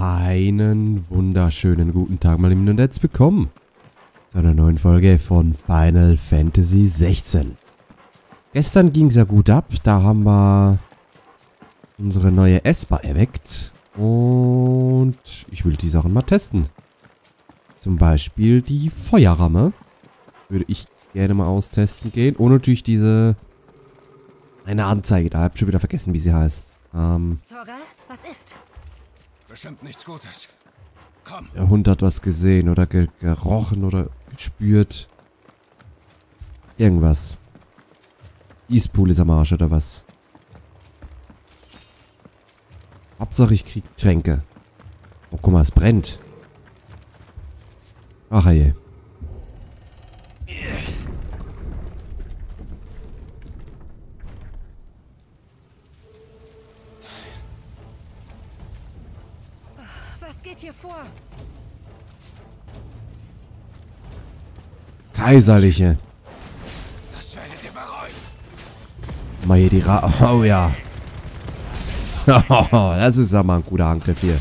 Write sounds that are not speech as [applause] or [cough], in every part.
Einen wunderschönen guten Tag, meine Lieben, und herzlich willkommen zu einer neuen Folge von Final Fantasy 16. Gestern ging es ja gut ab, da haben wir unsere neue Espa erweckt und ich will die Sachen mal testen. Zum Beispiel die Feuerramme würde ich gerne mal austesten gehen und natürlich diese eine Anzeige, da habe ich schon wieder vergessen, wie sie heißt. Ähm, Torgal, was ist? Bestimmt nichts Gutes. Komm. Der Hund hat was gesehen oder ge gerochen oder gespürt. Irgendwas. Eastpool ist am Arsch oder was? Hauptsache ich krieg Tränke. Oh, guck mal, es brennt. Ach je. Kaiserliche. Das werdet ihr bereuen. Mal hier die Ra... Oh ja. [laughs] das ist aber ein guter Angriff hier.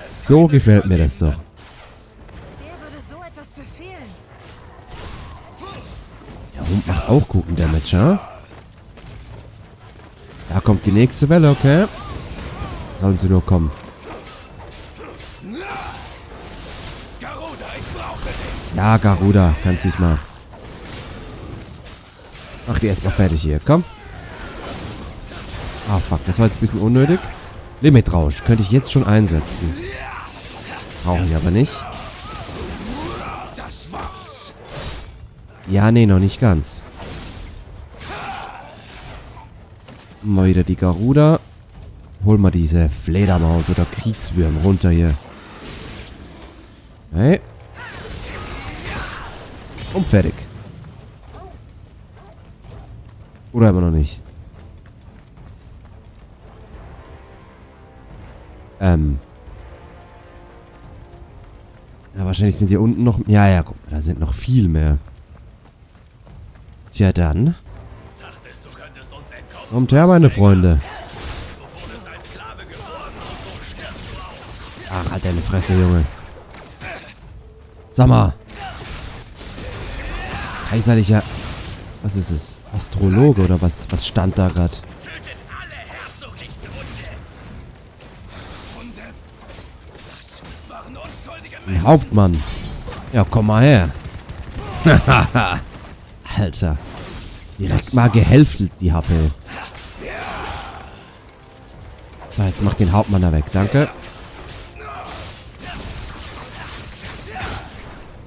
So gefällt mir das doch. Der Hund macht auch guten Damage, ja? Da kommt die nächste Welle, okay? Sollen sie nur kommen. Ja, Garuda, kannst dich mal. Mach die erstmal fertig hier, komm. Ah, fuck, das war jetzt ein bisschen unnötig. Limitrausch, könnte ich jetzt schon einsetzen. Brauche ich aber nicht. Ja, nee, noch nicht ganz. Mal wieder die Garuda. Hol mal diese Fledermaus oder Kriegswürm runter hier. Hey. Und fertig. Oder immer noch nicht. Ähm. Ja, wahrscheinlich sind hier unten noch... Ja, ja, guck mal, da sind noch viel mehr. Tja, dann. Kommt her, meine Freunde. Ach, halt deine Fresse, Junge. Sag mal. Kaiserlicher... Was ist es? Astrologe oder was, was stand da gerade? Ein. Hauptmann. Ja, komm mal her. [laughs] Alter. Direkt mal gehälftet, die HP. So, jetzt mach den Hauptmann da weg. Danke.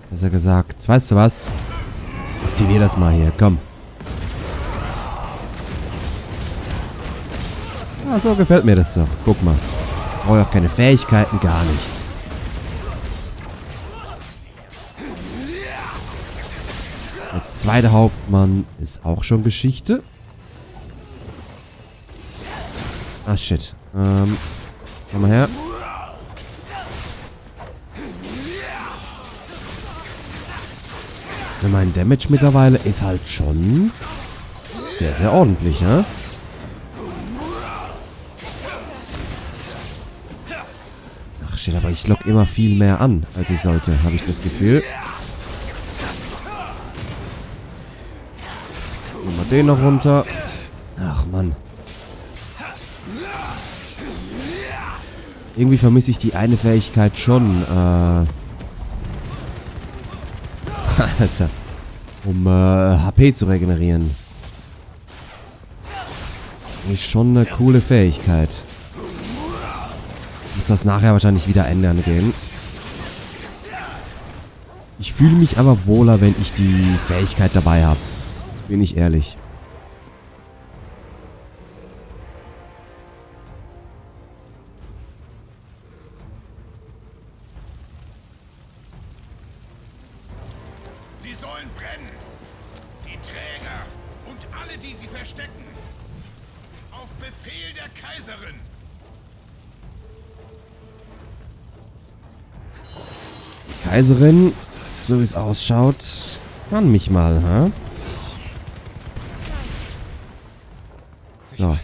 Besser gesagt. Weißt du was? Aktivier das mal hier. Komm. Ah, so gefällt mir das doch. Guck mal. Brauche auch keine Fähigkeiten, gar nichts. Der zweite Hauptmann ist auch schon Geschichte. Ah, shit. Ähm, komm mal her. Also mein Damage mittlerweile ist halt schon sehr, sehr ordentlich, ja? Ach shit, aber ich lock immer viel mehr an, als ich sollte, habe ich das Gefühl. Nehmen wir den noch runter. Ach Mann. Irgendwie vermisse ich die eine Fähigkeit schon. Äh Alter. Um äh, HP zu regenerieren. Das ist eigentlich schon eine coole Fähigkeit. Muss das nachher wahrscheinlich wieder ändern gehen. Ich fühle mich aber wohler, wenn ich die Fähigkeit dabei habe. Bin ich ehrlich. Sollen brennen. Die Träger und alle, die sie verstecken. Auf Befehl der Kaiserin. Kaiserin, so wie es ausschaut, kann mich mal, ha? Ich So.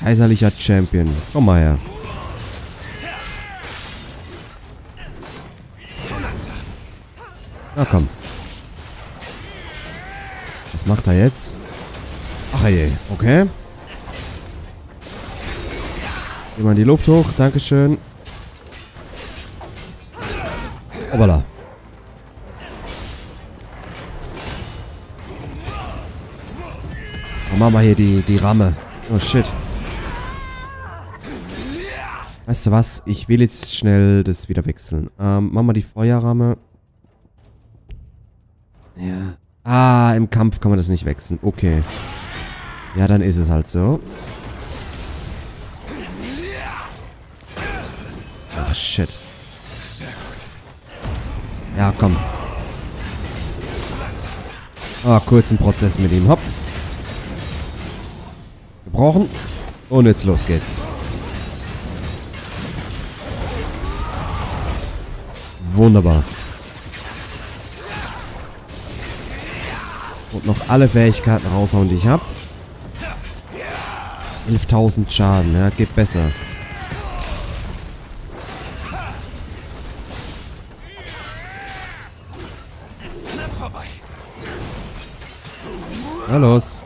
Kaiserlicher Champion. Komm mal her. Na komm. Macht er jetzt? Ach je, okay. Geh mal in die Luft hoch, Dankeschön. Hoppala. Dann machen wir hier die, die Ramme. Oh shit. Weißt du was? Ich will jetzt schnell das wieder wechseln. Ähm, machen wir die Feuerramme. Ja. Ah, im Kampf kann man das nicht wechseln. Okay. Ja, dann ist es halt so. Ah, shit. Ja, komm. Ah, kurzen Prozess mit ihm. Hopp. Gebrochen. Und jetzt los geht's. Wunderbar. Und noch alle Fähigkeiten raushauen, die ich habe. 11.000 Schaden, ja, geht besser. Na los.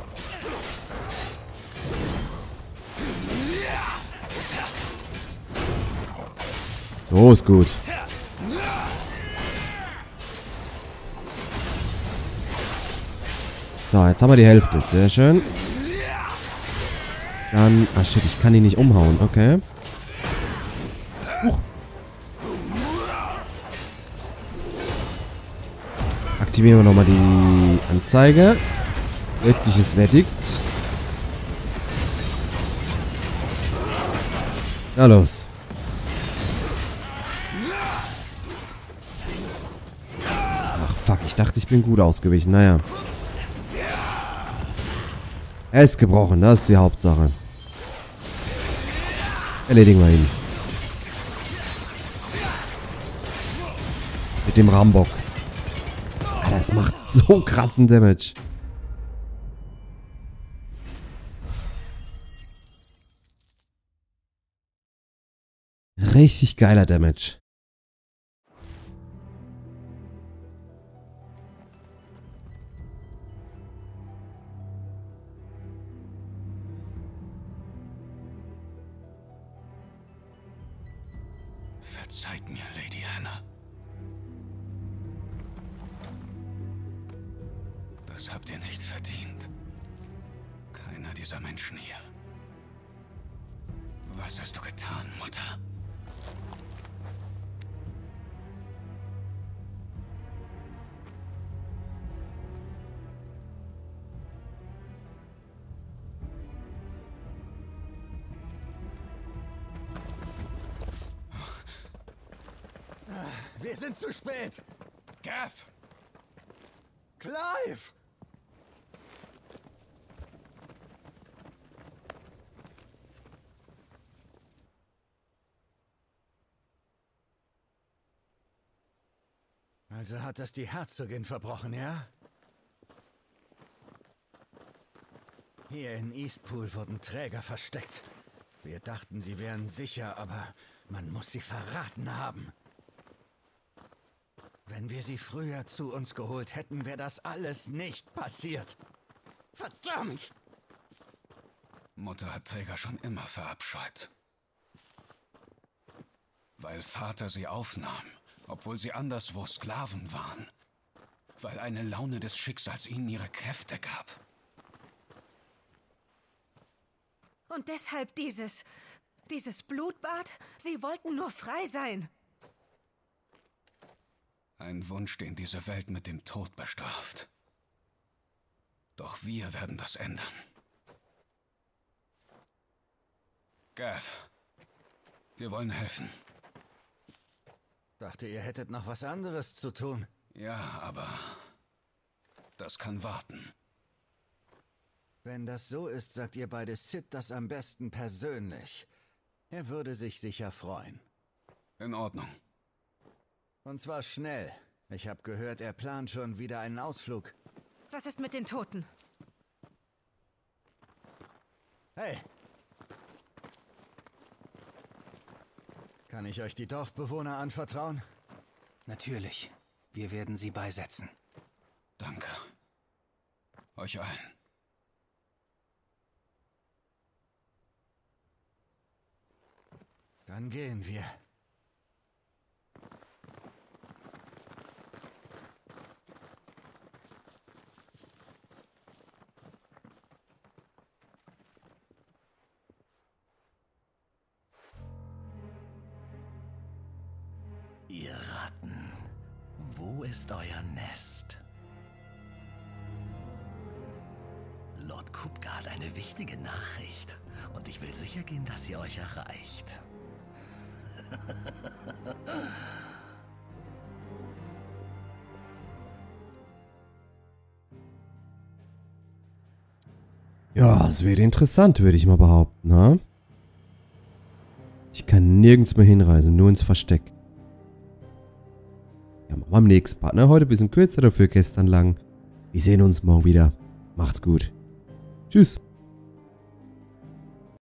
So ist gut. So, jetzt haben wir die Hälfte. Sehr schön. Dann... Ah, shit, ich kann ihn nicht umhauen. Okay. Huch. Aktivieren wir nochmal die Anzeige. Etliches Verdikt. Na los. Ach, fuck. Ich dachte, ich bin gut ausgewichen. Naja. Er ist gebrochen. Das ist die Hauptsache. Erledigen wir ihn. Mit dem Rambock. Das macht [laughs] so krassen Damage. Richtig geiler Damage. Verzeiht mir, Lady Hannah. Das habt ihr nicht verdient. Keiner dieser Menschen hier. Was hast du getan, Mutter? Wir sind zu spät. Gav! Clive! Also hat das die Herzogin verbrochen, ja? Hier in Eastpool wurden Träger versteckt. Wir dachten, sie wären sicher, aber man muss sie verraten haben. Wenn wir sie früher zu uns geholt hätten, wäre das alles nicht passiert. Verdammt! Mutter hat Träger schon immer verabscheut. Weil Vater sie aufnahm, obwohl sie anderswo Sklaven waren. Weil eine Laune des Schicksals ihnen ihre Kräfte gab. Und deshalb dieses. dieses Blutbad? Sie wollten nur frei sein. Ein Wunsch, den diese Welt mit dem Tod bestraft. Doch wir werden das ändern. Gav, wir wollen helfen. Dachte, ihr hättet noch was anderes zu tun. Ja, aber das kann warten. Wenn das so ist, sagt ihr beide Sid das am besten persönlich. Er würde sich sicher freuen. In Ordnung. Und zwar schnell. Ich habe gehört, er plant schon wieder einen Ausflug. Was ist mit den Toten? Hey! Kann ich euch die Dorfbewohner anvertrauen? Natürlich. Wir werden sie beisetzen. Danke. Euch allen. Dann gehen wir. Ihr Ratten, wo ist euer Nest? Lord Kupka hat eine wichtige Nachricht und ich will sicher gehen, dass sie euch erreicht. [laughs] Ja, es wird interessant, würde ich mal behaupten, ha? Ich kann nirgends mehr hinreisen, nur ins Versteck. Am nächsten Part, ne? Heute ein bisschen kürzer, dafür gestern lang. Wir sehen uns morgen wieder. Macht's gut. Tschüss.